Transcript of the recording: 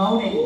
moaning.